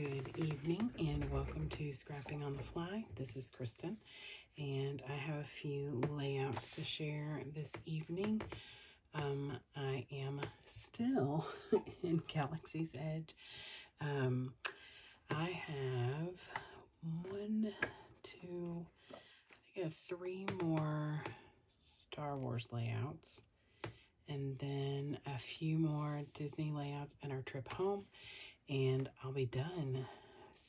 Good evening and welcome to Scrapping on the Fly. This is Kristen and I have a few layouts to share this evening. Um, I am still in Galaxy's Edge. Um, I have one, two, I think I have three more Star Wars layouts and then a few more Disney layouts and our trip home and I'll be done.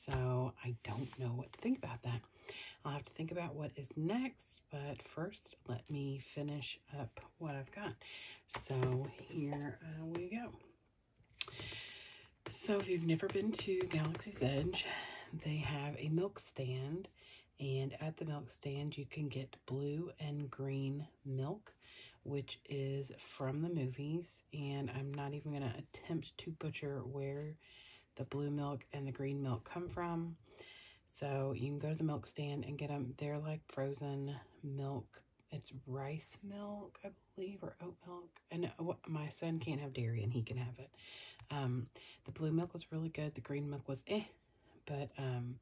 So I don't know what to think about that. I'll have to think about what is next, but first let me finish up what I've got. So here uh, we go. So if you've never been to Galaxy's Edge, they have a milk stand and at the milk stand you can get blue and green milk which is from the movies and I'm not even going to attempt to butcher where the blue milk and the green milk come from. So you can go to the milk stand and get them. They're like frozen milk. It's rice milk, I believe, or oat milk. And my son can't have dairy and he can have it. Um, the blue milk was really good. The green milk was eh. But, um,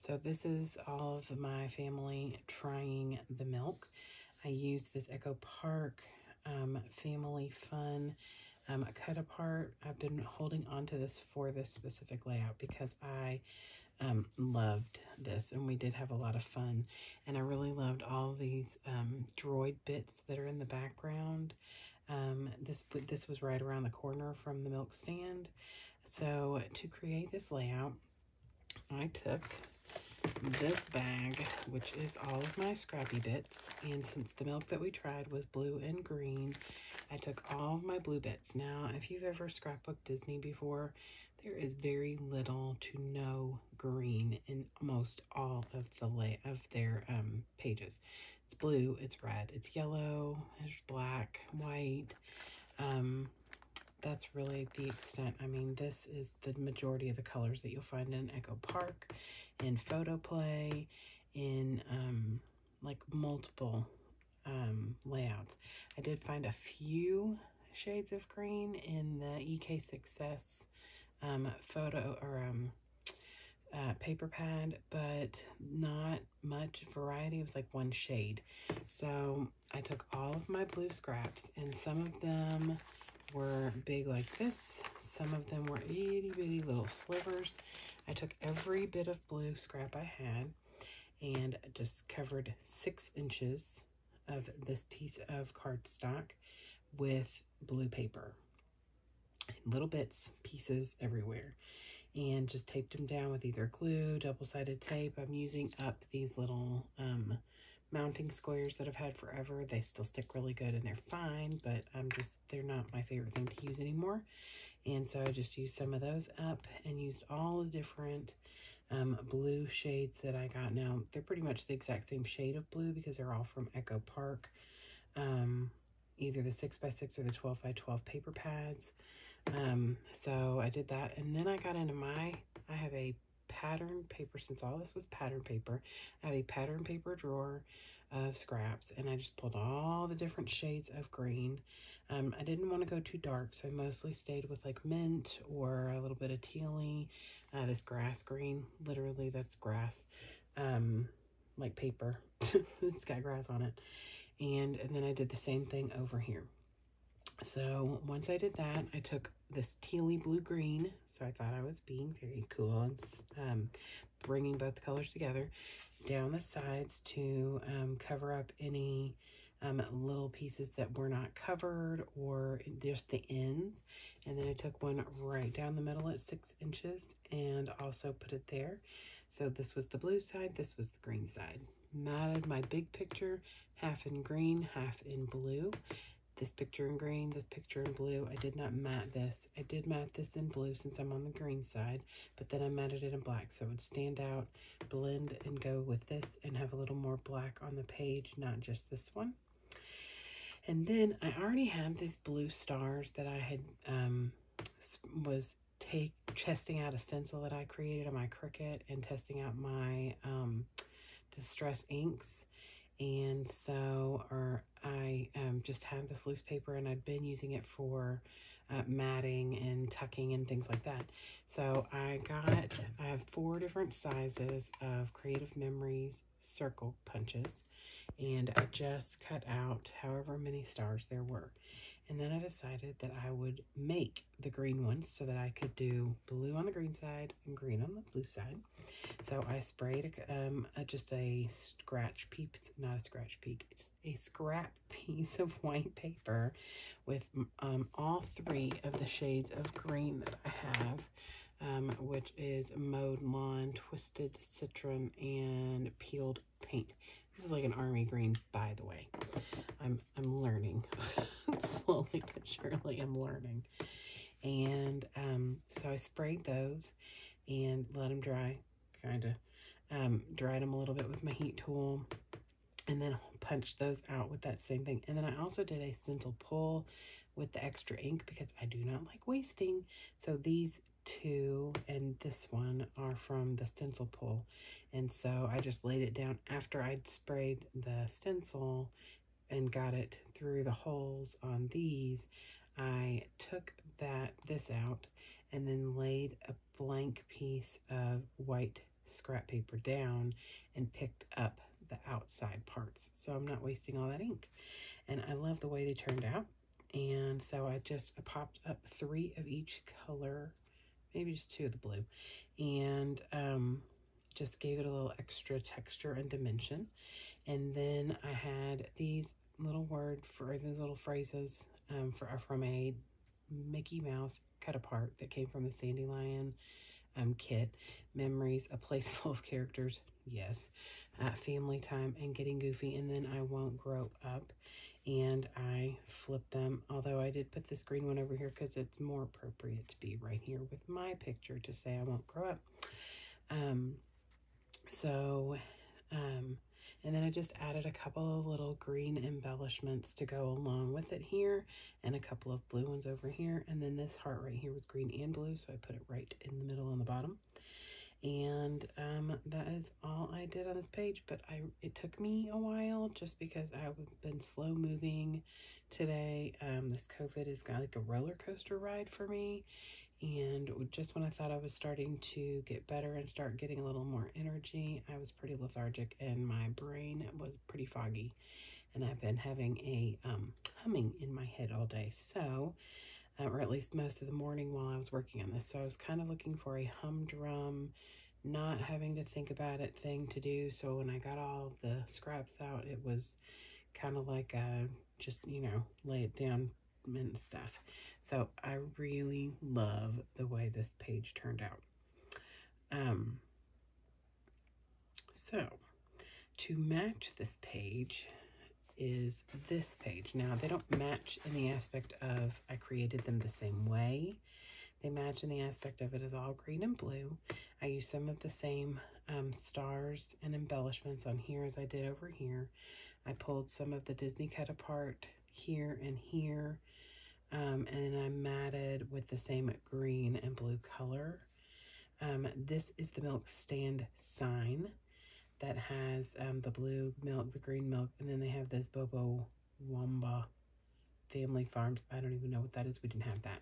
so this is all of my family trying the milk. I use this Echo Park um, Family Fun um, cut apart. I've been holding on to this for this specific layout because I um, loved this and we did have a lot of fun. And I really loved all these um, droid bits that are in the background. Um, this, this was right around the corner from the milk stand. So to create this layout, I took this bag, which is all of my scrappy bits. And since the milk that we tried was blue and green, I took all of my blue bits. Now, if you've ever scrapbooked Disney before, there is very little to no green in most all of the lay of their um, pages. It's blue, it's red, it's yellow, there's black, white. Um, that's really the extent. I mean, this is the majority of the colors that you'll find in Echo Park, in Photo Play, in um, like multiple um, layouts. I did find a few shades of green in the EK Success um, photo or um, uh, paper pad, but not much variety. It was like one shade. So I took all of my blue scraps and some of them were big like this. Some of them were itty bitty little slivers. I took every bit of blue scrap I had and just covered six inches of this piece of cardstock with blue paper. Little bits, pieces everywhere. And just taped them down with either glue, double-sided tape. I'm using up these little um, mounting squares that I've had forever. They still stick really good and they're fine, but I'm just, they're not my favorite thing to use anymore. And so I just used some of those up and used all the different um, blue shades that I got. Now, they're pretty much the exact same shade of blue because they're all from Echo Park. Um, either the 6x6 or the 12x12 paper pads. Um, so I did that. And then I got into my, I have a pattern paper, since all this was pattern paper, I have a pattern paper drawer of scraps and I just pulled all the different shades of green. Um, I didn't want to go too dark, so I mostly stayed with like mint or a little bit of tealy, uh, this grass green, literally that's grass, um, like paper, it's got grass on it. And, and then I did the same thing over here. So once I did that, I took this tealy blue green. So I thought I was being very cool and um, bringing both colors together down the sides to um, cover up any um, little pieces that were not covered or just the ends. And then I took one right down the middle at six inches and also put it there. So this was the blue side, this was the green side. Matted my big picture, half in green, half in blue this picture in green, this picture in blue. I did not matte this. I did matte this in blue since I'm on the green side, but then I matted it in black so it would stand out, blend, and go with this and have a little more black on the page, not just this one. And then I already had these blue stars that I had, um, was take testing out a stencil that I created on my Cricut and testing out my um, Distress inks and so or I um, just had this loose paper and I'd been using it for uh, matting and tucking and things like that. So I got, I have four different sizes of Creative Memories circle punches and I just cut out however many stars there were. And then I decided that I would make the green ones so that I could do blue on the green side and green on the blue side. So I sprayed um, a, just a scratch peep, not a scratch piece, it's a scrap piece of white paper with um, all three of the shades of green that I have, um, which is Mowed Lawn, Twisted Citron, and Peeled Paint. This is like an army green, by the way. I'm, I'm learning. Slowly but surely I'm learning. And um, so I sprayed those and let them dry, kind of. Um, dried them a little bit with my heat tool and then punched those out with that same thing. And then I also did a stencil pull with the extra ink because I do not like wasting. So these two and this one are from the stencil pull. And so I just laid it down after I'd sprayed the stencil and got it through the holes on these. I took that this out and then laid a blank piece of white scrap paper down and picked up the outside parts. So I'm not wasting all that ink. And I love the way they turned out. And so I just popped up three of each color maybe just two of the blue, and um, just gave it a little extra texture and dimension. And then I had these little word for these little phrases um, for from a Mickey Mouse cut apart that came from the Sandylion um, kit. Memories, a place full of characters, yes. Uh, family time and getting goofy, and then I won't grow up and I flipped them, although I did put this green one over here because it's more appropriate to be right here with my picture to say I won't grow up. Um, so, um, and then I just added a couple of little green embellishments to go along with it here and a couple of blue ones over here. And then this heart right here was green and blue, so I put it right in the middle on the bottom and um, that is all I did on this page but I it took me a while just because I've been slow moving today. Um, this COVID is kind of like a roller coaster ride for me. And just when I thought I was starting to get better and start getting a little more energy I was pretty lethargic and my brain was pretty foggy. And I've been having a um, humming in my head all day. So uh, or at least most of the morning while I was working on this. So I was kind of looking for a humdrum, not having to think about it thing to do. So when I got all the scraps out, it was kind of like a, just, you know, lay it down and stuff. So I really love the way this page turned out. Um, so to match this page, is this page. Now, they don't match in the aspect of I created them the same way. They match in the aspect of it is all green and blue. I use some of the same um, stars and embellishments on here as I did over here. I pulled some of the Disney cut apart here and here. Um, and I matted with the same green and blue color. Um, this is the milk stand sign that has um, the blue milk, the green milk, and then they have this Bubo Wamba Family Farms. I don't even know what that is. We didn't have that.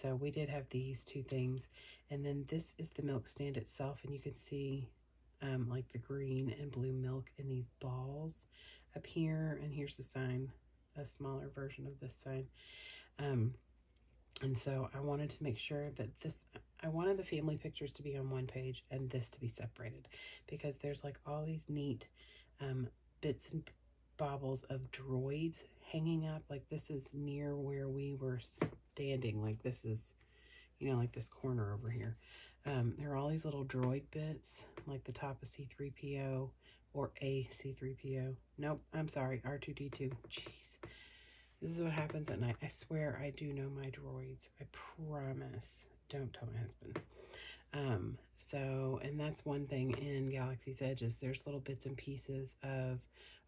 So we did have these two things. And then this is the milk stand itself, and you can see um, like the green and blue milk in these balls up here. And here's the sign, a smaller version of this sign. Um, and so I wanted to make sure that this, I wanted the family pictures to be on one page and this to be separated because there's like all these neat um, bits and baubles of droids hanging up. Like this is near where we were standing. Like this is, you know, like this corner over here. Um, there are all these little droid bits, like the top of C3PO or a C3PO. Nope, I'm sorry, R2-D2. Jeez. This is what happens at night. I swear I do know my droids. I promise. Don't tell my husband. Um, so, and that's one thing in Galaxy's Edge is there's little bits and pieces of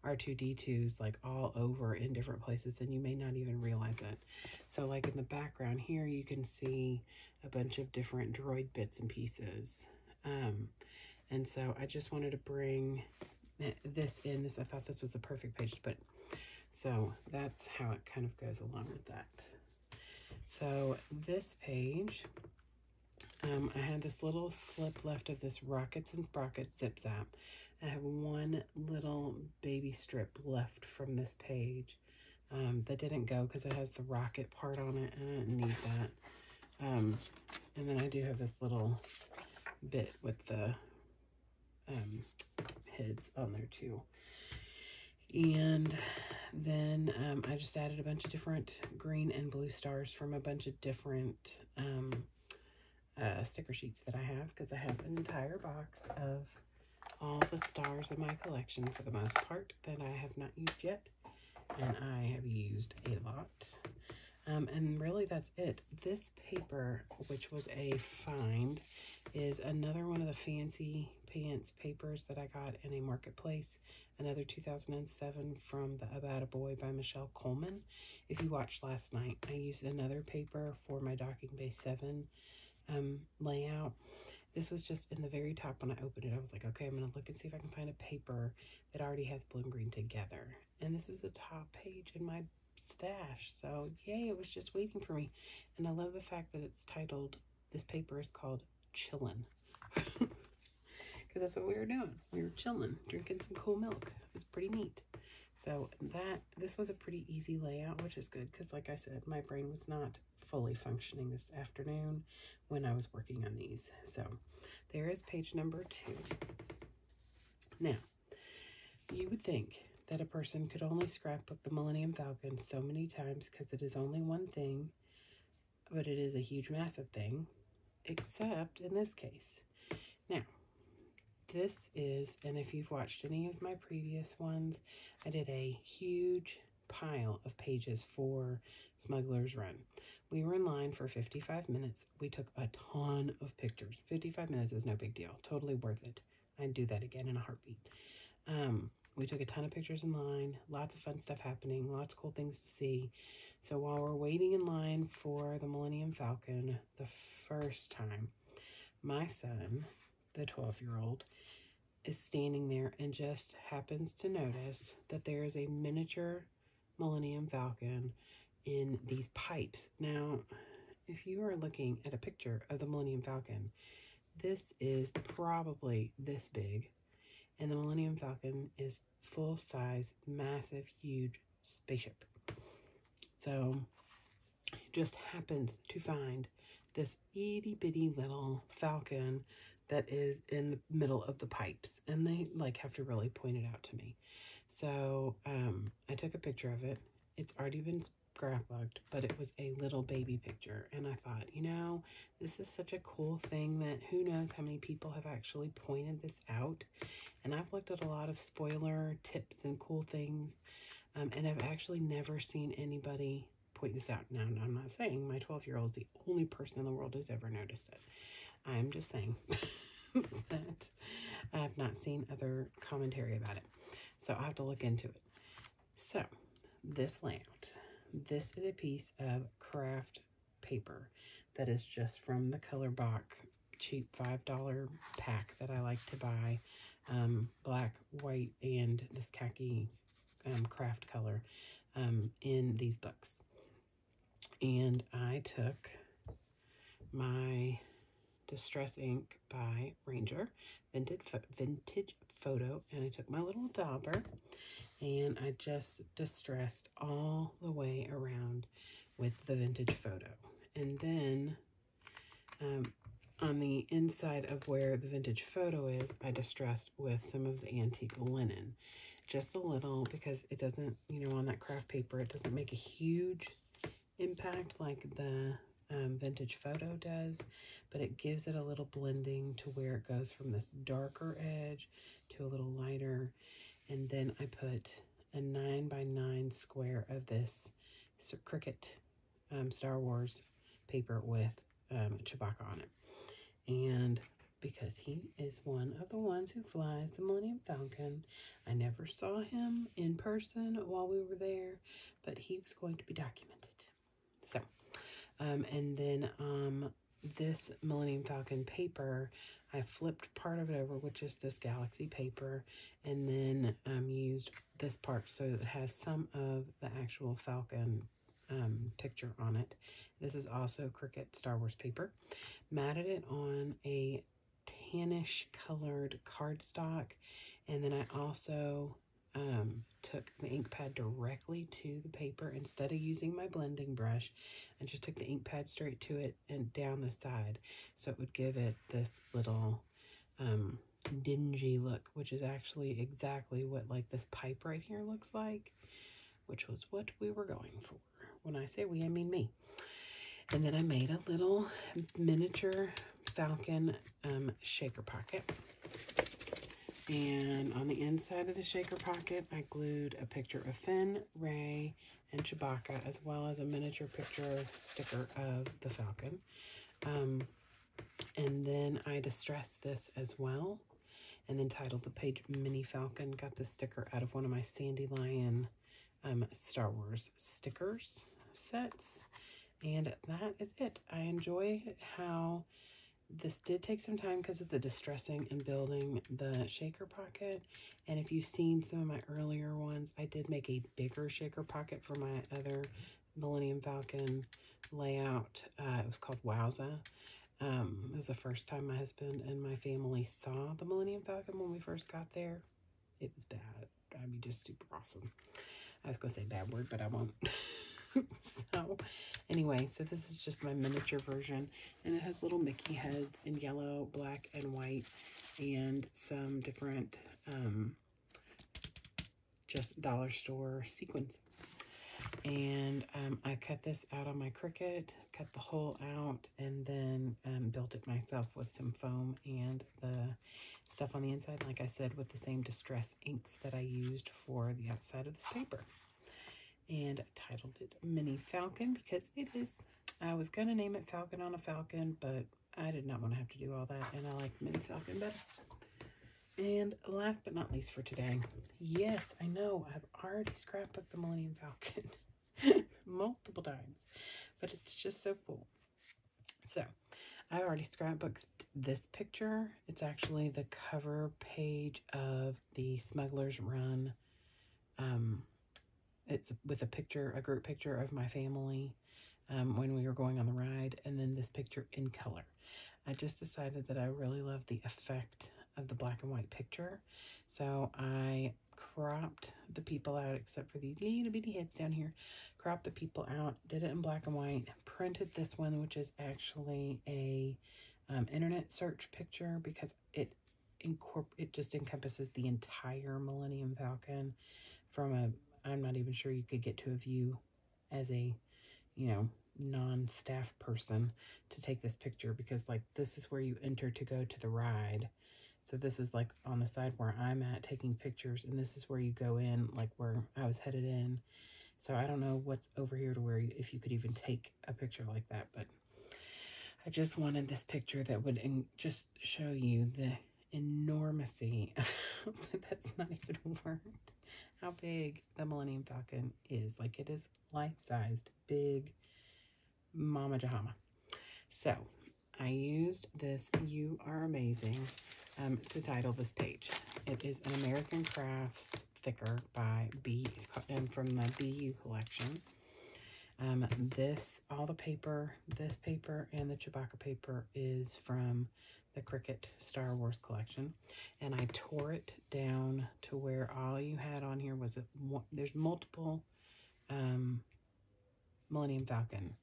R2-D2s like all over in different places and you may not even realize it. So like in the background here, you can see a bunch of different droid bits and pieces. Um, and so I just wanted to bring this in. This I thought this was the perfect page to put so that's how it kind of goes along with that. So this page, um, I had this little slip left of this Rockets and Sprockets Zip Zap. I have one little baby strip left from this page um, that didn't go because it has the rocket part on it and I didn't need that. Um, and then I do have this little bit with the um, heads on there too. And then um, I just added a bunch of different green and blue stars from a bunch of different um, uh, sticker sheets that I have because I have an entire box of all the stars in my collection for the most part that I have not used yet and I have used a lot. Um, and really that's it. This paper, which was a find, is another one of the fancy pants papers that I got in a marketplace. Another 2007 from the About a Boy by Michelle Coleman. If you watched last night, I used another paper for my Docking Bay 7 um, layout. This was just in the very top when I opened it. I was like, okay, I'm going to look and see if I can find a paper that already has blue and green together. And this is the top page in my stash. So, yay, it was just waiting for me. And I love the fact that it's titled, this paper is called Chillin'. Because that's what we were doing. We were chilling, drinking some cool milk. It was pretty neat. So that, this was a pretty easy layout, which is good. Because like I said, my brain was not fully functioning this afternoon when I was working on these. So there is page number two. Now, you would think that a person could only scrapbook the Millennium Falcon so many times because it is only one thing, but it is a huge, massive thing, except in this case. Now, this is, and if you've watched any of my previous ones, I did a huge pile of pages for Smuggler's Run. We were in line for 55 minutes. We took a ton of pictures. 55 minutes is no big deal. Totally worth it. I'd do that again in a heartbeat. Um, we took a ton of pictures in line. Lots of fun stuff happening. Lots of cool things to see. So while we're waiting in line for the Millennium Falcon the first time, my son, the 12-year-old, is standing there and just happens to notice that there is a miniature Millennium Falcon in these pipes. Now, if you are looking at a picture of the Millennium Falcon, this is probably this big. And the Millennium Falcon is full-size, massive, huge spaceship. So, just happened to find this itty-bitty little Falcon that is in the middle of the pipes. And they, like, have to really point it out to me. So, um, I took a picture of it. It's already been scrapbooked, but it was a little baby picture. And I thought, you know, this is such a cool thing that who knows how many people have actually pointed this out. And I've looked at a lot of spoiler tips and cool things, um, and I've actually never seen anybody point this out. Now, I'm not saying my 12-year-old is the only person in the world who's ever noticed it. I'm just saying that I've not seen other commentary about it. So I have to look into it. So, this layout. This is a piece of craft paper that is just from the Color Box cheap $5 pack that I like to buy. Um, black, white, and this khaki um, craft color um, in these books. And I took my Distress Ink by Ranger Vintage, Vintage Photo, and I took my little dauber and I just distressed all the way around with the vintage photo. And then um, on the inside of where the vintage photo is, I distressed with some of the antique linen. Just a little because it doesn't, you know, on that craft paper, it doesn't make a huge impact like the um, vintage photo does, but it gives it a little blending to where it goes from this darker edge to a little lighter. And then I put a 9 by 9 square of this Cricut um, Star Wars paper with um, Chewbacca on it. And because he is one of the ones who flies the Millennium Falcon, I never saw him in person while we were there, but he was going to be documented. Um, and then um, this Millennium Falcon paper, I flipped part of it over, which is this Galaxy paper, and then um, used this part so that it has some of the actual Falcon um, picture on it. This is also Cricut Star Wars paper. Matted it on a tannish colored cardstock. And then I also um, took the ink pad directly to the paper instead of using my blending brush. I just took the ink pad straight to it and down the side. So it would give it this little um, dingy look, which is actually exactly what like this pipe right here looks like, which was what we were going for. When I say we, I mean me. And then I made a little miniature Falcon um, shaker pocket. And on the inside of the shaker pocket, I glued a picture of Finn, Rey, and Chewbacca, as well as a miniature picture sticker of the Falcon. Um, and then I distressed this as well, and then titled the page Mini Falcon. Got the sticker out of one of my Sandylion um, Star Wars stickers sets. And that is it. I enjoy how this did take some time because of the distressing and building the shaker pocket. And if you've seen some of my earlier ones, I did make a bigger shaker pocket for my other Millennium Falcon layout. Uh, it was called Wowza. Um, it was the first time my husband and my family saw the Millennium Falcon when we first got there. It was bad. I mean, just super awesome. I was going to say bad word, but I won't. so anyway, so this is just my miniature version. And it has little Mickey heads in yellow, black, and white. And some different um, just dollar store sequins. And um, I cut this out on my Cricut, cut the hole out, and then um, built it myself with some foam and the stuff on the inside, like I said, with the same distress inks that I used for the outside of this paper and I titled it Mini Falcon because it is, I was going to name it Falcon on a Falcon, but I did not want to have to do all that, and I like Mini Falcon better. And last but not least for today, yes, I know, I've already scrapbooked the Millennium Falcon multiple times, but it's just so cool. So, I already scrapbooked this picture. It's actually the cover page of the Smuggler's Run um, it's with a picture, a group picture of my family um, when we were going on the ride, and then this picture in color. I just decided that I really love the effect of the black and white picture. So I cropped the people out, except for these little bitty heads down here. Cropped the people out, did it in black and white, printed this one, which is actually a um, internet search picture because it incorpor it just encompasses the entire Millennium Falcon from a I'm not even sure you could get to a view as a, you know, non-staff person to take this picture because like this is where you enter to go to the ride. So this is like on the side where I'm at taking pictures and this is where you go in like where I was headed in. So I don't know what's over here to where you, if you could even take a picture like that, but I just wanted this picture that would just show you the enormity. That's not even a word how big the Millennium Falcon is. Like it is life-sized, big Mama Jahama. So I used this You Are Amazing um, to title this page. It is an American Crafts thicker by B um, from the BU collection. Um, this, all the paper, this paper and the Chewbacca paper is from the Cricut Star Wars collection. And I tore it down to where all you had on here was, a, there's multiple um, Millennium Falcon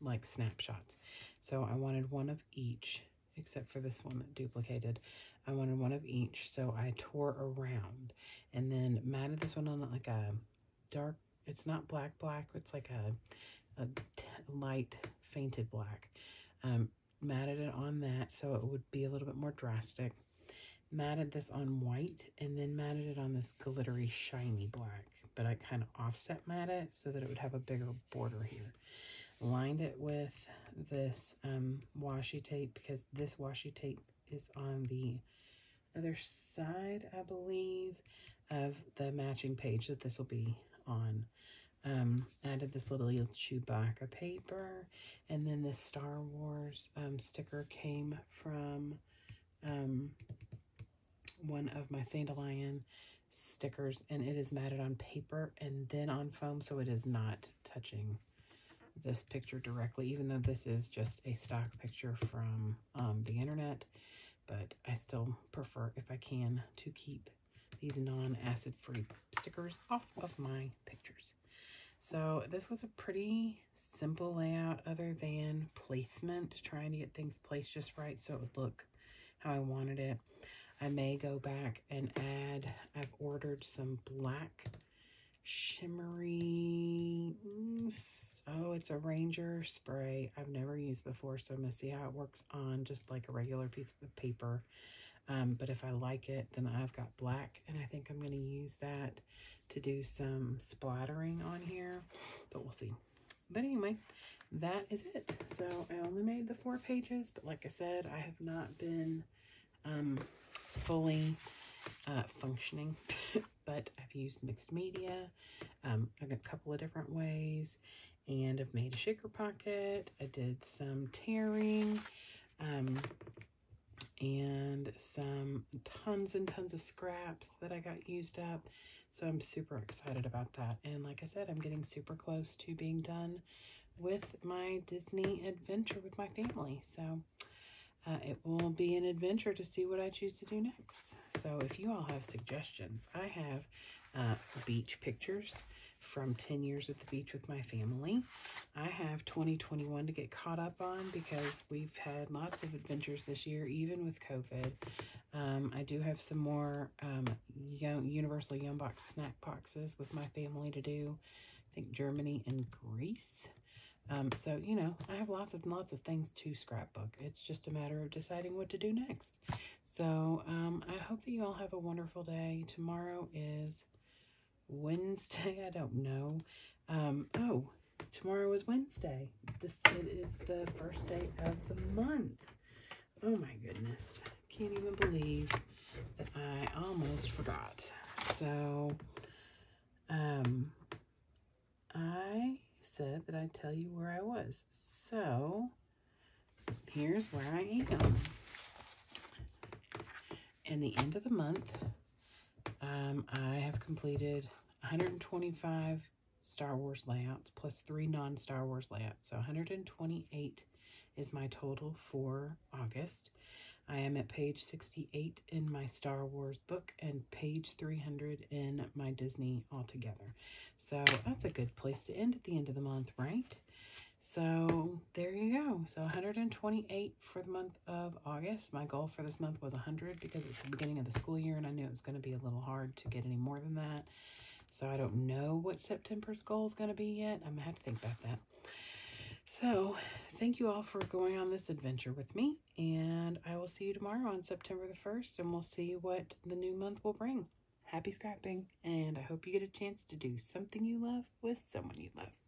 like snapshots. So I wanted one of each, except for this one that duplicated. I wanted one of each, so I tore around and then matted this one on like a dark, it's not black black, it's like a, a light fainted black. Um, matted it on that so it would be a little bit more drastic. Matted this on white and then matted it on this glittery shiny black. But I kind of offset matted it so that it would have a bigger border here. Lined it with this um, washi tape because this washi tape is on the other side, I believe, of the matching page that this will be on um, added this little Chewbacca paper. And then this Star Wars um, sticker came from um, one of my Sandylion stickers. And it is matted on paper and then on foam, so it is not touching this picture directly, even though this is just a stock picture from um, the internet. But I still prefer, if I can, to keep these non-acid free stickers off of my pictures. So this was a pretty simple layout other than placement, trying to get things placed just right so it would look how I wanted it. I may go back and add, I've ordered some black shimmery, mm, oh, it's a Ranger spray I've never used before, so I'm going to see how it works on just like a regular piece of paper. Um, but if I like it, then I've got black, and I think I'm going to use that to do some splattering on here, but we'll see. But anyway, that is it. So I only made the four pages, but like I said, I have not been um, fully uh, functioning, but I've used mixed media um, a couple of different ways, and I've made a shaker pocket. I did some tearing, um, and some tons and tons of scraps that I got used up. So I'm super excited about that. And like I said, I'm getting super close to being done with my Disney adventure with my family. So uh, it will be an adventure to see what I choose to do next. So if you all have suggestions, I have uh, beach pictures from 10 years at the beach with my family. I have 2021 to get caught up on because we've had lots of adventures this year, even with COVID. Um, I do have some more um, young, Universal Yum Box snack boxes with my family to do. I think Germany and Greece. Um, so, you know, I have lots and lots of things to scrapbook. It's just a matter of deciding what to do next. So, um, I hope that you all have a wonderful day. Tomorrow is Wednesday. I don't know. Um, oh, tomorrow is Wednesday. This it is the first day of the month. Oh my goodness. Can't even believe that I almost forgot. So, um, I said that I'd tell you where I was. So, here's where I am. In the end of the month, um, I have completed 125 Star Wars layouts plus three non-Star Wars layouts. So 128 is my total for August. I am at page 68 in my Star Wars book and page 300 in my Disney altogether. So that's a good place to end at the end of the month, right? So there you go. So 128 for the month of August. My goal for this month was 100 because it's the beginning of the school year and I knew it was going to be a little hard to get any more than that. So I don't know what September's goal is going to be yet. I'm going to have to think about that. So thank you all for going on this adventure with me. And I will see you tomorrow on September the 1st and we'll see what the new month will bring. Happy scrapping and I hope you get a chance to do something you love with someone you love.